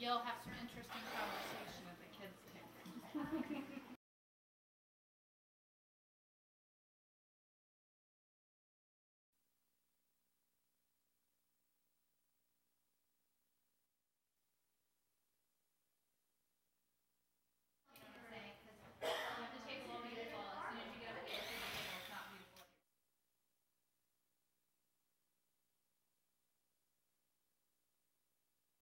you'll have some interesting conversations.